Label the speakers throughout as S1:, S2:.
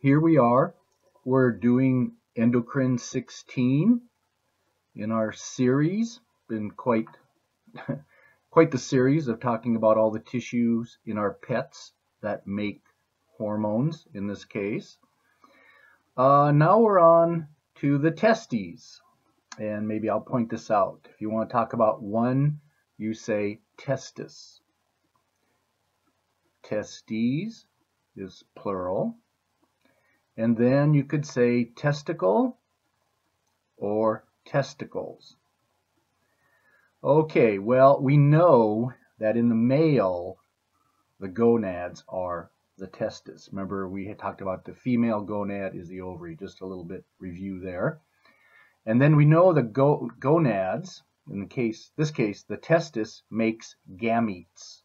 S1: here we are. We're doing endocrine 16 in our series. Been quite quite the series of talking about all the tissues in our pets that make hormones in this case. Uh, now we're on to the testes. And maybe I'll point this out. If you want to talk about one, you say testis. Testes is plural. And then you could say testicle or testicles. Okay, well, we know that in the male, the gonads are the testis. Remember, we had talked about the female gonad is the ovary. Just a little bit review there. And then we know the go gonads, in the case, this case, the testis makes gametes.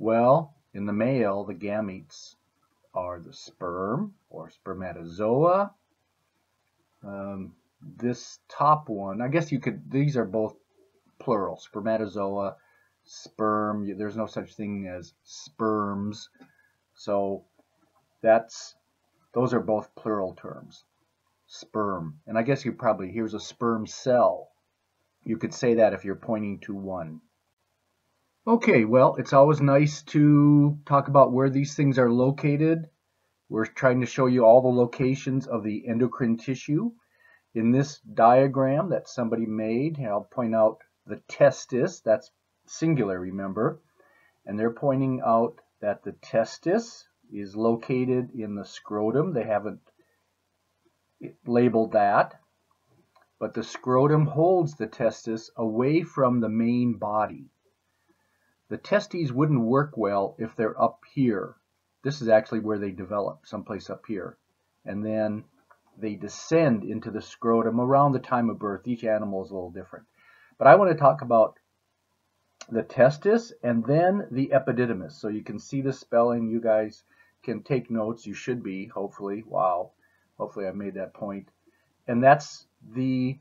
S1: Well, in the male, the gametes are the sperm or spermatozoa. Um, this top one, I guess you could, these are both plural, spermatozoa, sperm. There's no such thing as sperms. So that's, those are both plural terms. Sperm. And I guess you probably, here's a sperm cell. You could say that if you're pointing to one. Okay, well, it's always nice to talk about where these things are located. We're trying to show you all the locations of the endocrine tissue. In this diagram that somebody made, I'll point out the testis, that's singular, remember, and they're pointing out that the testis is located in the scrotum. They haven't labeled that, but the scrotum holds the testis away from the main body. The testes wouldn't work well if they're up here. This is actually where they develop, someplace up here. And then they descend into the scrotum around the time of birth. Each animal is a little different. But I want to talk about the testis and then the epididymis. So you can see the spelling. You guys can take notes. You should be, hopefully. Wow. Hopefully I made that point. And that's the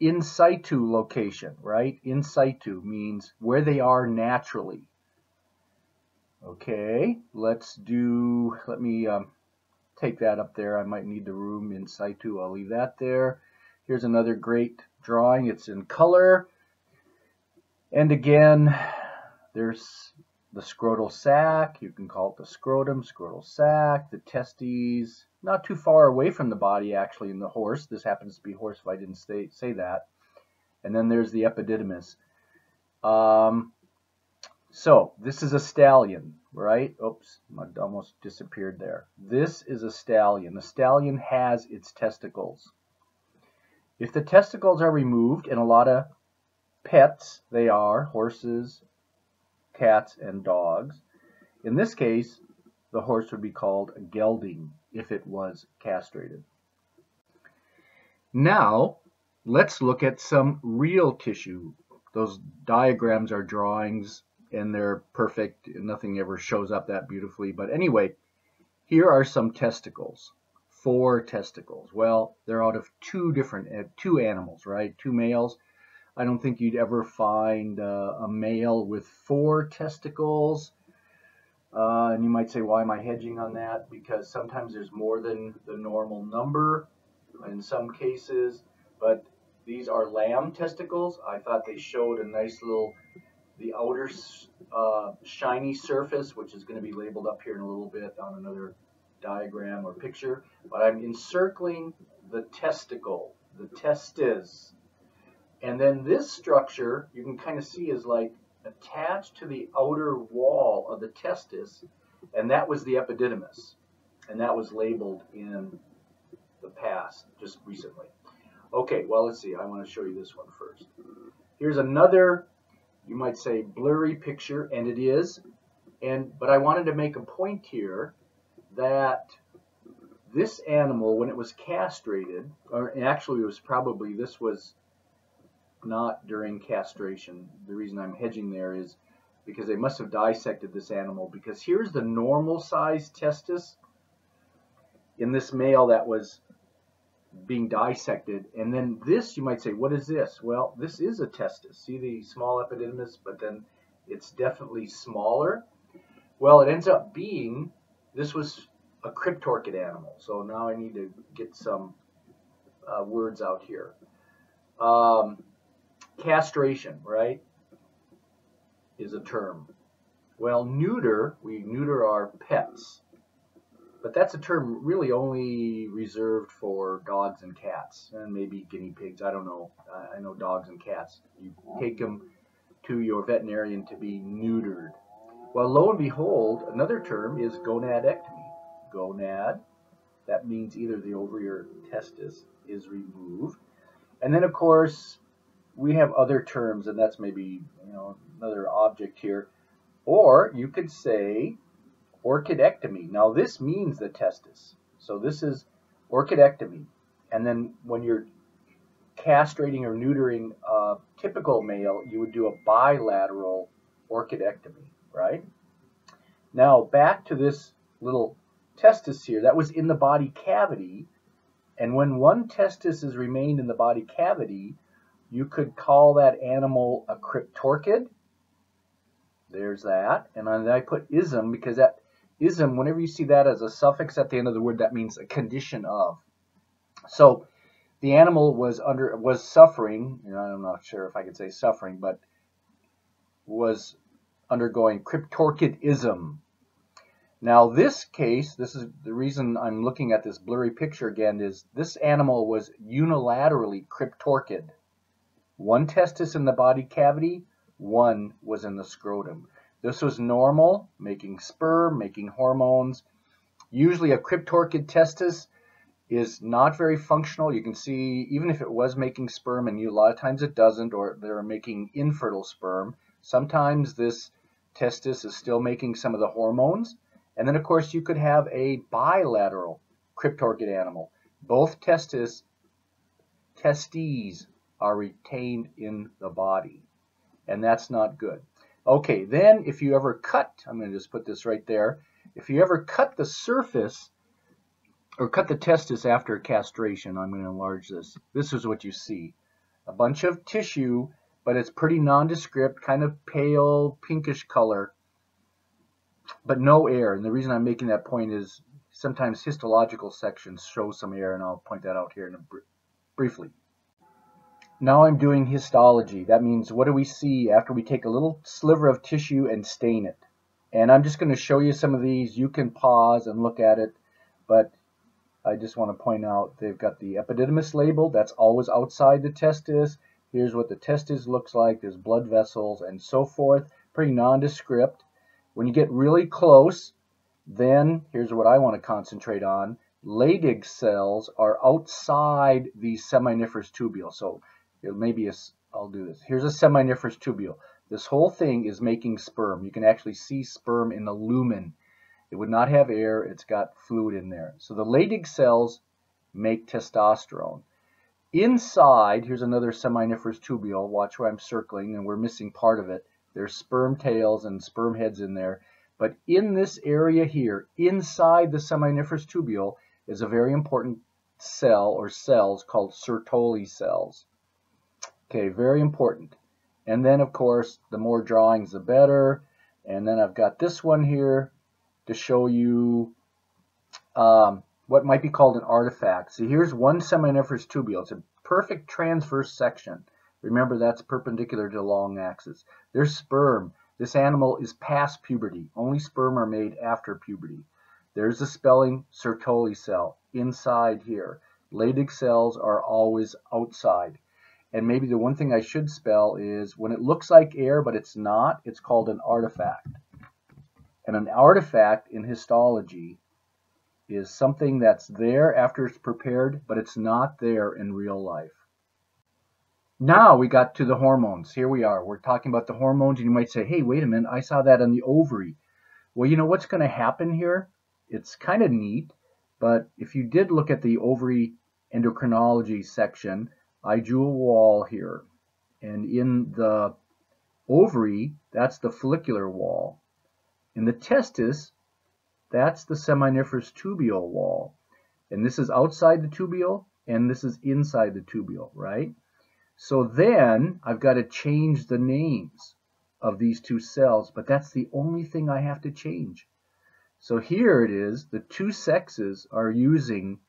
S1: in situ location, right? In situ means where they are naturally. Okay, let's do, let me um, take that up there. I might need the room in situ. I'll leave that there. Here's another great drawing. It's in color. And again, there's the scrotal sac. You can call it the scrotum, scrotal sac, the testes, not too far away from the body actually in the horse. This happens to be horse if I didn't say, say that. And then there's the epididymis. Um, so this is a stallion, right? Oops, almost disappeared there. This is a stallion. The stallion has its testicles. If the testicles are removed, and a lot of pets, they are horses, cats, and dogs. In this case, the horse would be called gelding if it was castrated. Now, let's look at some real tissue. Those diagrams are drawings and they're perfect. Nothing ever shows up that beautifully. But anyway, here are some testicles. Four testicles. Well, they're out of two different, uh, two animals, right? Two males. I don't think you'd ever find uh, a male with four testicles. Uh, and you might say, why am I hedging on that? Because sometimes there's more than the normal number in some cases, but these are lamb testicles. I thought they showed a nice little, the outer uh, shiny surface, which is going to be labeled up here in a little bit on another diagram or picture, but I'm encircling the testicle, the testis. And then this structure, you can kind of see is like attached to the outer wall of the testis, and that was the epididymis. And that was labeled in the past, just recently. Okay, well, let's see. I want to show you this one first. Here's another, you might say, blurry picture, and it is. And But I wanted to make a point here that this animal, when it was castrated, or actually it was probably, this was not during castration. The reason I'm hedging there is because they must have dissected this animal because here's the normal size testis in this male that was being dissected. And then this, you might say, what is this? Well, this is a testis. See the small epididymis, but then it's definitely smaller. Well, it ends up being, this was a cryptorchid animal. So now I need to get some uh, words out here. Um, castration, right, is a term. Well, neuter, we neuter our pets. But that's a term really only reserved for dogs and cats, and maybe guinea pigs. I don't know. I know dogs and cats. You take them to your veterinarian to be neutered. Well, lo and behold, another term is gonadectomy. Gonad, that means either the ovary or testis is removed. And then, of course, we have other terms, and that's maybe you know another object here. Or you could say orchidectomy. Now this means the testis. So this is orchidectomy. And then when you're castrating or neutering a typical male, you would do a bilateral orchidectomy, right? Now back to this little testis here. That was in the body cavity. And when one testis has remained in the body cavity, you could call that animal a cryptorchid. There's that. And I put ism because that ism, whenever you see that as a suffix at the end of the word, that means a condition of. So the animal was under was suffering. I'm not sure if I could say suffering, but was undergoing cryptorchidism. Now this case, this is the reason I'm looking at this blurry picture again, is this animal was unilaterally cryptorchid. One testis in the body cavity, one was in the scrotum. This was normal, making sperm, making hormones. Usually a cryptorchid testis is not very functional. You can see even if it was making sperm, and you, a lot of times it doesn't, or they're making infertile sperm, sometimes this testis is still making some of the hormones. And then, of course, you could have a bilateral cryptorchid animal. Both testis, testes are retained in the body, and that's not good. Okay, then if you ever cut, I'm going to just put this right there. If you ever cut the surface or cut the testis after castration, I'm going to enlarge this. This is what you see. A bunch of tissue, but it's pretty nondescript, kind of pale pinkish color, but no air. And the reason I'm making that point is sometimes histological sections show some air, and I'll point that out here br briefly. Now I'm doing histology. That means what do we see after we take a little sliver of tissue and stain it. And I'm just going to show you some of these. You can pause and look at it, but I just want to point out they've got the epididymis label. That's always outside the testis. Here's what the testis looks like. There's blood vessels and so forth. Pretty nondescript. When you get really close, then here's what I want to concentrate on. Leydig cells are outside the seminiferous tubule. So it may be a, I'll do this. Here's a seminiferous tubule. This whole thing is making sperm. You can actually see sperm in the lumen. It would not have air. It's got fluid in there. So the Leydig cells make testosterone. Inside, here's another seminiferous tubule. Watch where I'm circling, and we're missing part of it. There's sperm tails and sperm heads in there. But in this area here, inside the seminiferous tubule, is a very important cell or cells called Sertoli cells. Okay, very important. And then, of course, the more drawings, the better. And then I've got this one here to show you um, what might be called an artifact. See, here's one seminiferous tubule. It's a perfect transverse section. Remember, that's perpendicular to the long axis. There's sperm. This animal is past puberty. Only sperm are made after puberty. There's the spelling Sertoli cell inside here. Leydig cells are always outside. And maybe the one thing I should spell is when it looks like air but it's not, it's called an artifact. And an artifact in histology is something that's there after it's prepared, but it's not there in real life. Now we got to the hormones. Here we are. We're talking about the hormones, and you might say, hey, wait a minute, I saw that on the ovary. Well, you know what's going to happen here? It's kind of neat, but if you did look at the ovary endocrinology section, I drew a wall here. And in the ovary, that's the follicular wall. In the testis, that's the seminiferous tubule wall. And this is outside the tubule, and this is inside the tubule, right? So then I've got to change the names of these two cells, but that's the only thing I have to change. So here it is, the two sexes are using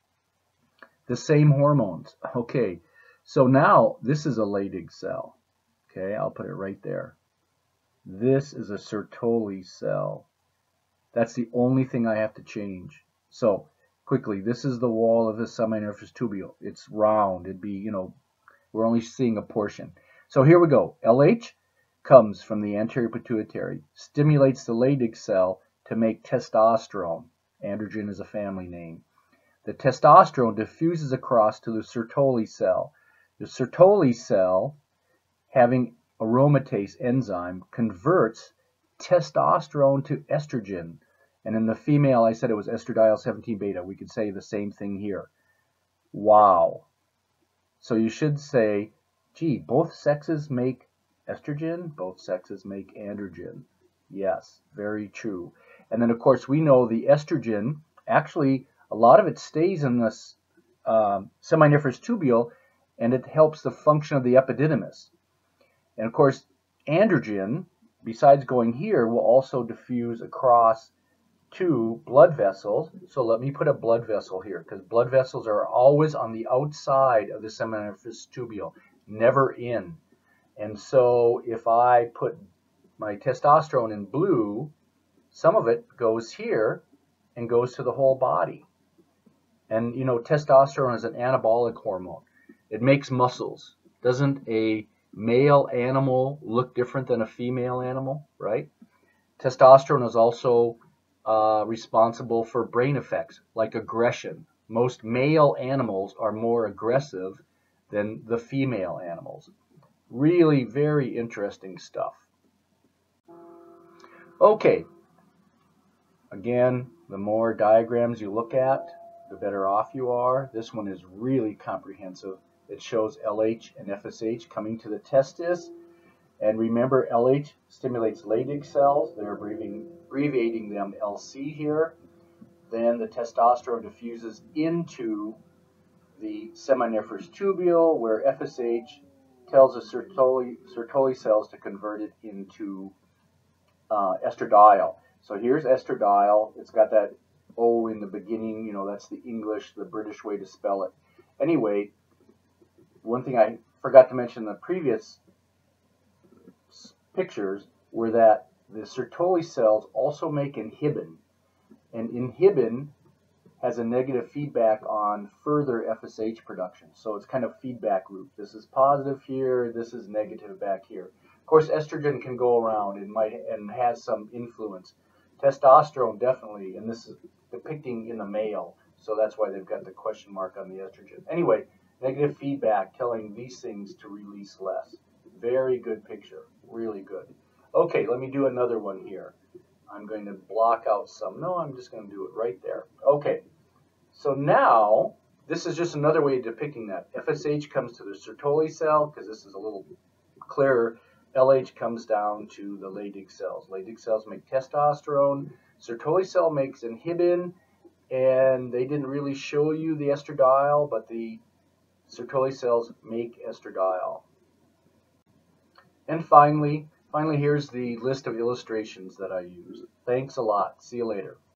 S1: the same hormones. Okay, so now this is a Leydig cell. Okay, I'll put it right there. This is a Sertoli cell. That's the only thing I have to change. So quickly, this is the wall of the seminiferous tubule. It's round. It'd be, you know, we're only seeing a portion. So here we go. LH comes from the anterior pituitary, stimulates the Leydig cell to make testosterone. Androgen is a family name. The testosterone diffuses across to the Sertoli cell. The Sertoli cell, having aromatase enzyme, converts testosterone to estrogen. And in the female, I said it was estradiol 17 beta. We could say the same thing here. Wow. So you should say, gee, both sexes make estrogen, both sexes make androgen. Yes, very true. And then, of course, we know the estrogen, actually, a lot of it stays in this um, seminiferous tubule, and it helps the function of the epididymis. And of course, androgen, besides going here, will also diffuse across two blood vessels. So let me put a blood vessel here, because blood vessels are always on the outside of the seminiferous tubule, never in. And so if I put my testosterone in blue, some of it goes here and goes to the whole body. And you know, testosterone is an anabolic hormone. It makes muscles. Doesn't a male animal look different than a female animal, right? Testosterone is also uh, responsible for brain effects like aggression. Most male animals are more aggressive than the female animals. Really very interesting stuff. Okay, again, the more diagrams you look at, the better off you are. This one is really comprehensive. It shows LH and FSH coming to the testis. And remember, LH stimulates Leydig cells. They're abbreviating them LC here. Then the testosterone diffuses into the seminiferous tubule, where FSH tells the Sertoli, Sertoli cells to convert it into uh, estradiol. So here's estradiol. It's got that O in the beginning. You know, that's the English, the British way to spell it. Anyway, one thing I forgot to mention in the previous pictures were that the Sertoli cells also make inhibin. And inhibin has a negative feedback on further FSH production. So it's kind of feedback loop. This is positive here, this is negative back here. Of course, estrogen can go around and might and has some influence. Testosterone definitely, and this is depicting in the male, so that's why they've got the question mark on the estrogen. Anyway, negative feedback telling these things to release less. Very good picture, really good. Okay, let me do another one here. I'm going to block out some. No, I'm just going to do it right there. Okay, so now this is just another way of depicting that. FSH comes to the Sertoli cell because this is a little clearer. LH comes down to the Leydig cells. Leydig cells make testosterone. Sertoli cell makes inhibin, and they didn't really show you the estradiol, but the Sertoli cells make estradiol. And finally, Finally, here's the list of illustrations that I use. Thanks a lot. See you later.